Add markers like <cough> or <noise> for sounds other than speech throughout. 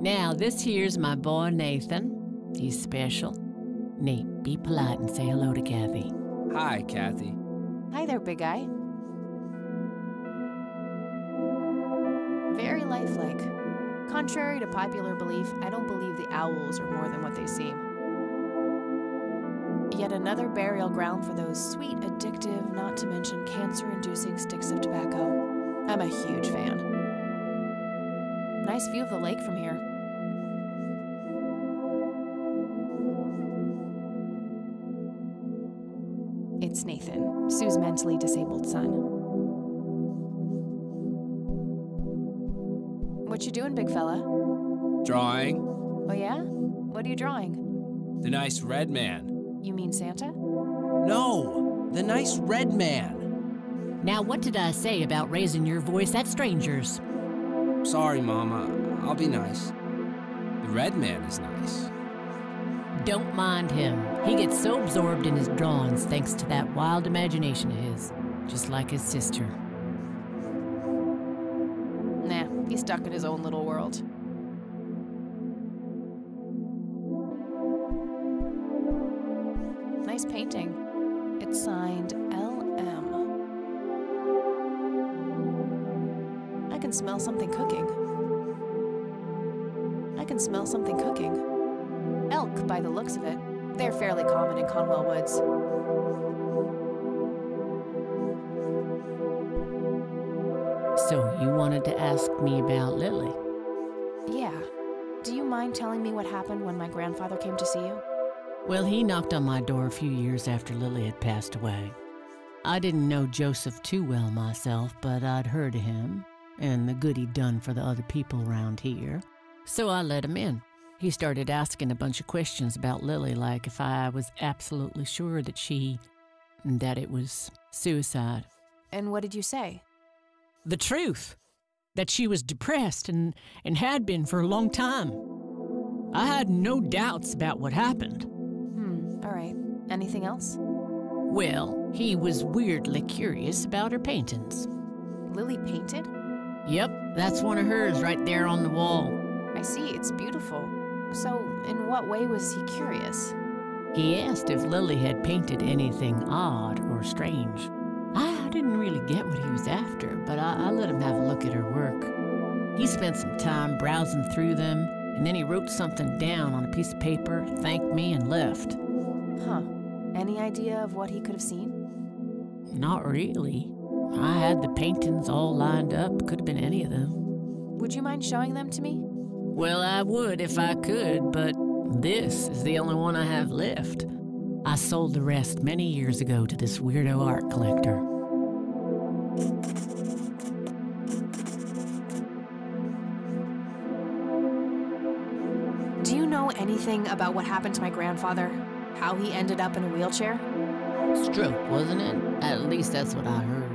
Now, this here's my boy Nathan. He's special. Nate, be polite and say hello to Kathy. Hi, Kathy. Hi there, big guy. Very lifelike. Contrary to popular belief, I don't believe the owls are more than what they seem. Yet another burial ground for those sweet, addictive, not to mention cancer inducing sticks of tobacco. I'm a huge fan. Nice view of the lake from here. It's Nathan, Sue's mentally disabled son. What you doing, big fella? Drawing Oh yeah? What are you drawing? the nice red man. You mean Santa? No, the nice red man. Now, what did I say about raising your voice at strangers? Sorry, Mama. I'll be nice. The red man is nice. Don't mind him. He gets so absorbed in his drawings thanks to that wild imagination of his, just like his sister. Nah, he's stuck in his own little world. Cooking. I can smell something cooking. Elk, by the looks of it. They're fairly common in Conwell Woods. So, you wanted to ask me about Lily? Yeah. Do you mind telling me what happened when my grandfather came to see you? Well, he knocked on my door a few years after Lily had passed away. I didn't know Joseph too well myself, but I'd heard of him and the good he'd done for the other people around here. So I let him in. He started asking a bunch of questions about Lily, like if I was absolutely sure that she. that it was suicide. And what did you say? The truth that she was depressed and, and had been for a long time. I had no doubts about what happened. Hmm, all right. Anything else? Well, he was weirdly curious about her paintings. Lily painted? Yep, that's one of hers right there on the wall. I see, it's beautiful. So, in what way was he curious? He asked if Lily had painted anything odd or strange. I didn't really get what he was after, but I, I let him have a look at her work. He spent some time browsing through them, and then he wrote something down on a piece of paper, thanked me, and left. Huh. Any idea of what he could have seen? Not really. I had the paintings all lined up, could have been any of them. Would you mind showing them to me? Well, I would if I could, but this is the only one I have left. I sold the rest many years ago to this weirdo art collector. Do you know anything about what happened to my grandfather? How he ended up in a wheelchair? Stroke, wasn't it? At least that's what I heard.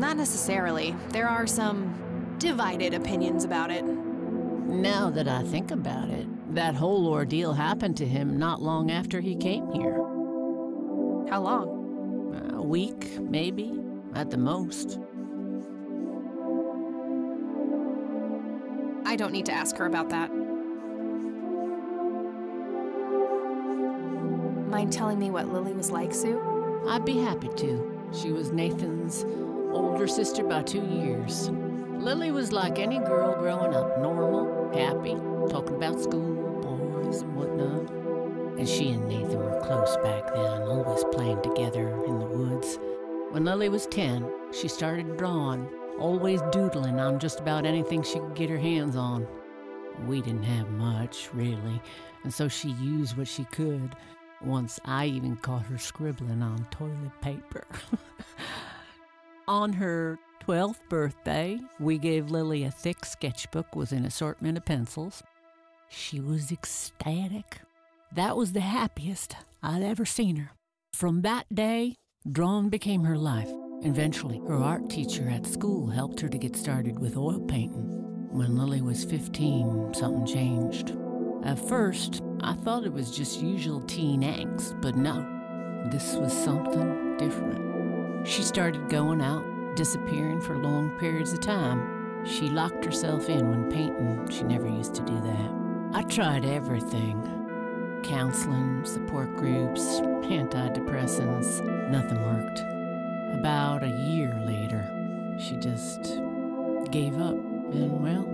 Not necessarily. There are some divided opinions about it. Now that I think about it, that whole ordeal happened to him not long after he came here. How long? A week, maybe, at the most. I don't need to ask her about that. Mind telling me what Lily was like, Sue? I'd be happy to. She was Nathan's older sister by two years. Lily was like any girl growing up, normal, happy, talking about school, boys, and whatnot. And she and Nathan were close back then, always playing together in the woods. When Lily was 10, she started drawing, always doodling on just about anything she could get her hands on. We didn't have much, really, and so she used what she could. Once I even caught her scribbling on toilet paper. <laughs> on her 12th birthday, we gave Lily a thick sketchbook with an assortment of pencils. She was ecstatic. That was the happiest I'd ever seen her. From that day, drawing became her life. Eventually, her art teacher at school helped her to get started with oil painting. When Lily was 15, something changed. At first, I thought it was just usual teen angst, but no, this was something different. She started going out, disappearing for long periods of time. She locked herself in when painting. She never used to do that. I tried everything counseling, support groups, antidepressants. Nothing worked. About a year later, she just gave up. And well,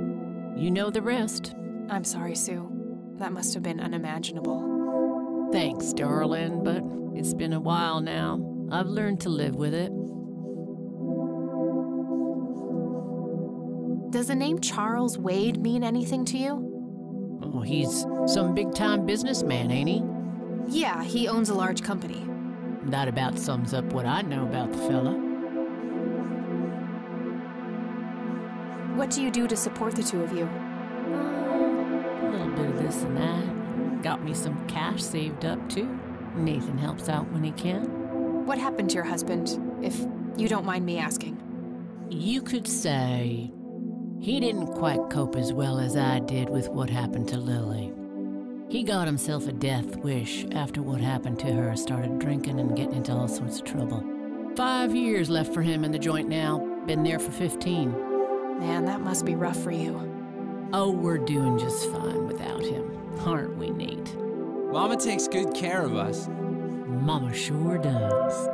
you know the rest. I'm sorry, Sue. That must have been unimaginable. Thanks, darling, but it's been a while now. I've learned to live with it. Does the name Charles Wade mean anything to you? Oh, he's some big time businessman, ain't he? Yeah, he owns a large company. That about sums up what I know about the fella. What do you do to support the two of you? A little bit of this and that. Got me some cash saved up, too. Nathan helps out when he can. What happened to your husband, if you don't mind me asking? You could say he didn't quite cope as well as I did with what happened to Lily. He got himself a death wish after what happened to her, started drinking and getting into all sorts of trouble. Five years left for him in the joint now. Been there for 15. Man, that must be rough for you. Oh, we're doing just fine without him, aren't we, Nate? Mama takes good care of us. Mama sure does.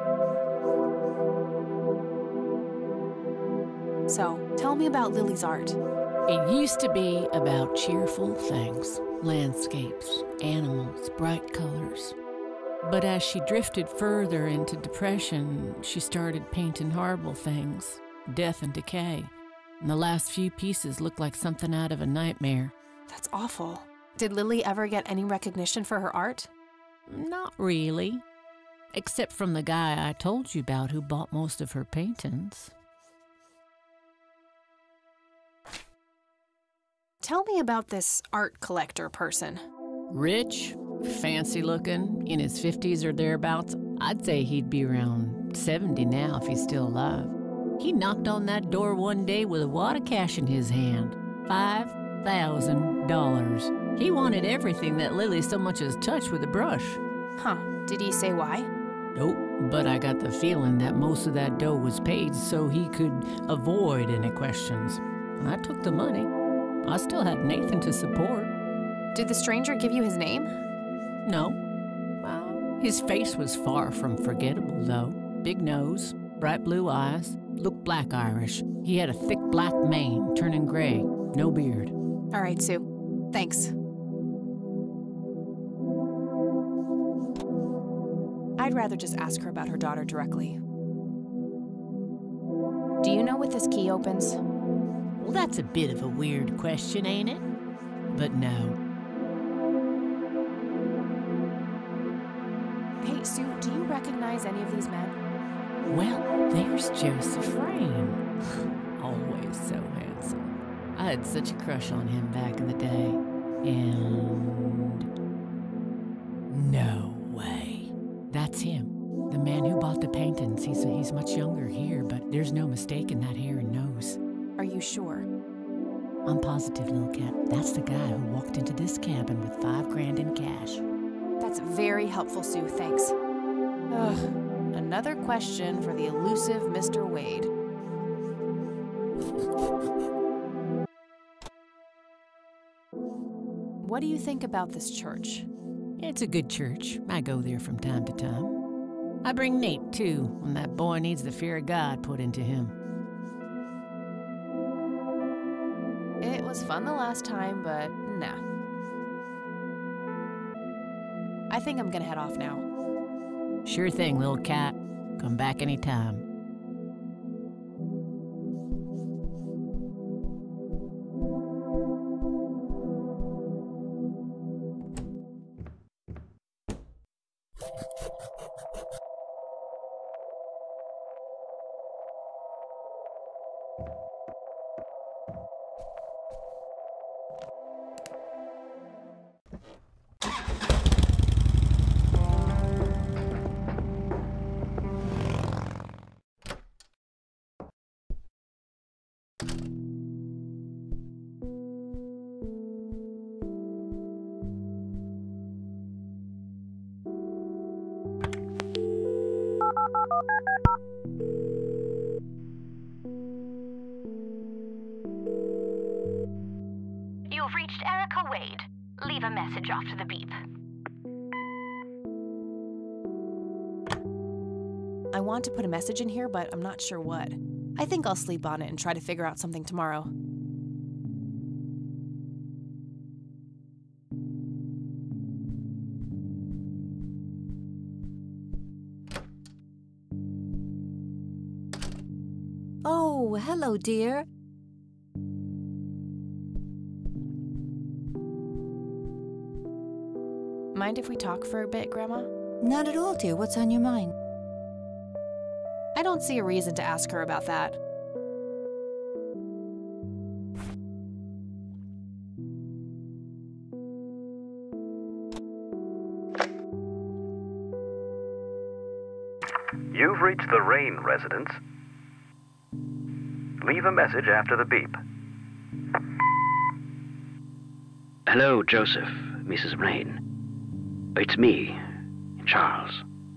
So, tell me about Lily's art. It used to be about cheerful things landscapes, animals, bright colors. But as she drifted further into depression, she started painting horrible things death and decay. And the last few pieces look like something out of a nightmare. That's awful. Did Lily ever get any recognition for her art? Not really. Except from the guy I told you about who bought most of her paintings. Tell me about this art collector person. Rich, fancy looking, in his 50s or thereabouts. I'd say he'd be around 70 now if he's still alive. He knocked on that door one day with a wad of cash in his hand $5,000. He wanted everything that Lily so much as touched with a brush. Huh. Did he say why? Nope, but I got the feeling that most of that dough was paid so he could avoid any questions. I took the money. I still had Nathan to support. Did the stranger give you his name? No. Well, his face was far from forgettable, though. Big nose, bright blue eyes, looked black Irish. He had a thick black mane, turning gray, no beard. All right, Sue. Thanks. I'd rather just ask her about her daughter directly. Do you know what this key opens? Well, that's a bit of a weird question, ain't it? But no. Hey, Sue, do you recognize any of these men? Well, there's Joseph Rain. <laughs> Always so handsome. I had such a crush on him back in the day. And. He's, he's much younger here, but there's no mistaking that hair and nose. Are you sure? I'm positive, little cat. That's the guy who walked into this cabin with five grand in cash. That's very helpful, Sue. Thanks. Ugh. Another question for the elusive Mr. Wade. What do you think about this church? It's a good church. I go there from time to time. I bring Nate, too, when that boy needs the fear of God put into him. It was fun the last time, but nah. I think I'm gonna head off now. Sure thing, little cat. Come back anytime. You've reached Erica Wade. Leave a message after the beep. I want to put a message in here, but I'm not sure what. I think I'll sleep on it and try to figure out something tomorrow. Hello, dear. Mind if we talk for a bit, Grandma? Not at all, dear. What's on your mind? I don't see a reason to ask her about that. You've reached the Rain residence. Leave a message after the beep. Hello, Joseph, Mrs. Rain. It's me, Charles.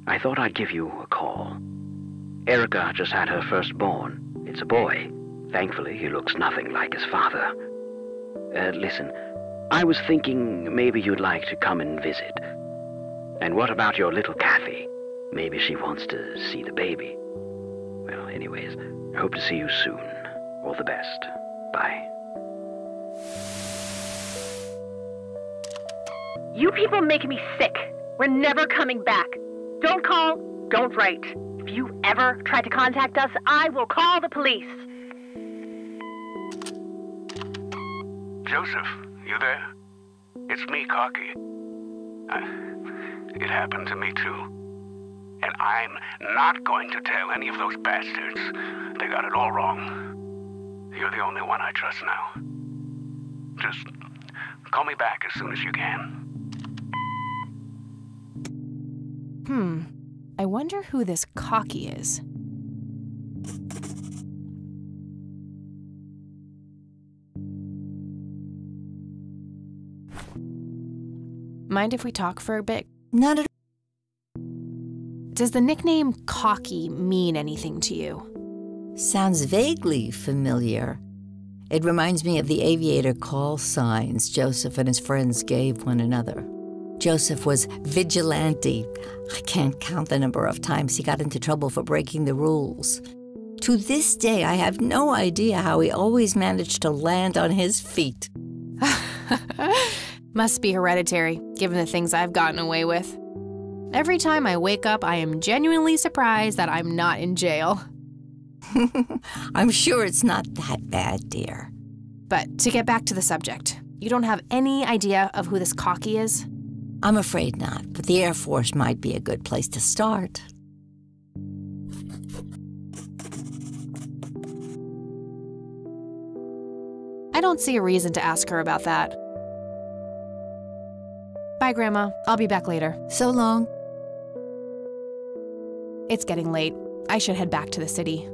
I thought I'd give you a call. Erica just had her firstborn. It's a boy. Thankfully, he looks nothing like his father. Uh, listen, I was thinking maybe you'd like to come and visit. And what about your little Kathy? Maybe she wants to see the baby. Well, anyways, I hope to see you soon. All the best. Bye. You people make me sick. We're never coming back. Don't call, don't write. If you ever try to contact us, I will call the police. Joseph, you there? It's me, Cocky. I, it happened to me too. And I'm not going to tell any of those bastards. They got it all wrong. You're the only one I trust now. Just call me back as soon as you can. Hmm. I wonder who this cocky is. Mind if we talk for a bit? Not at Does the nickname Cocky mean anything to you? Sounds vaguely familiar. It reminds me of the aviator call signs Joseph and his friends gave one another. Joseph was vigilante. I can't count the number of times he got into trouble for breaking the rules. To this day, I have no idea how he always managed to land on his feet. <laughs> Must be hereditary, given the things I've gotten away with. Every time I wake up, I am genuinely surprised that I'm not in jail. <laughs> I'm sure it's not that bad, dear. But to get back to the subject, you don't have any idea of who this cocky is? I'm afraid not, but the Air Force might be a good place to start. I don't see a reason to ask her about that. Bye, Grandma. I'll be back later. So long. It's getting late. I should head back to the city.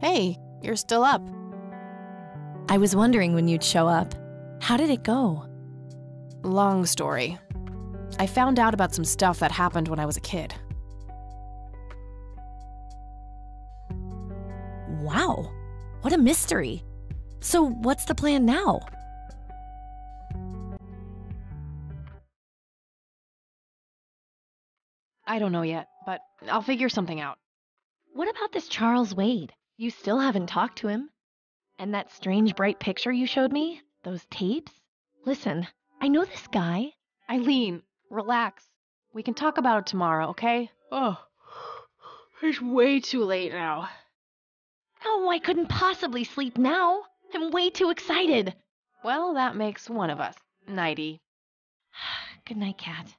Hey, you're still up. I was wondering when you'd show up. How did it go? Long story. I found out about some stuff that happened when I was a kid. What a mystery. So, what's the plan now? I don't know yet, but I'll figure something out. What about this Charles Wade? You still haven't talked to him. And that strange bright picture you showed me? Those tapes? Listen, I know this guy. Eileen, relax. We can talk about it tomorrow, okay? Oh, it's way too late now. No, I couldn't possibly sleep now. I'm way too excited. Well, that makes one of us. Nighty. <sighs> Good night, Cat.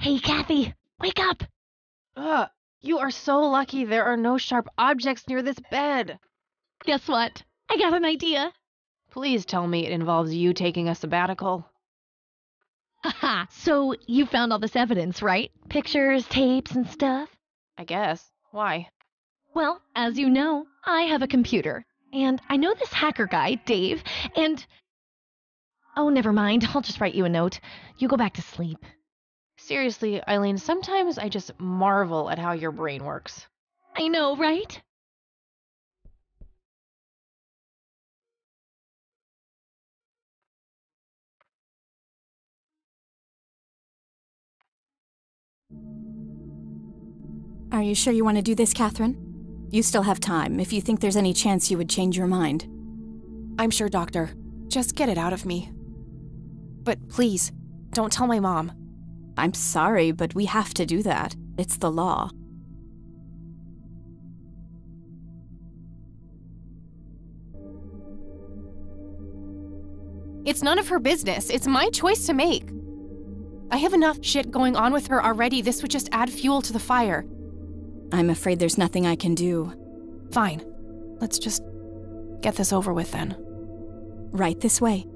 Hey, Kathy, wake up! Ugh, you are so lucky there are no sharp objects near this bed. Guess what? I got an idea. Please tell me it involves you taking a sabbatical. Haha, so you found all this evidence, right? Pictures, tapes, and stuff? I guess. Why? Well, as you know, I have a computer, And I know this hacker guy, Dave, and. Oh, never mind. I'll just write you a note. You go back to sleep. Seriously, Eileen, sometimes I just marvel at how your brain works. I know, right? Are you sure you want to do this, Catherine? You still have time if you think there's any chance you would change your mind. I'm sure, Doctor. Just get it out of me. But please, don't tell my mom. I'm sorry, but we have to do that. It's the law. It's none of her business. It's my choice to make. I have enough shit going on with her already. This would just add fuel to the fire. I'm afraid there's nothing I can do. Fine. Let's just get this over with then. Right this way.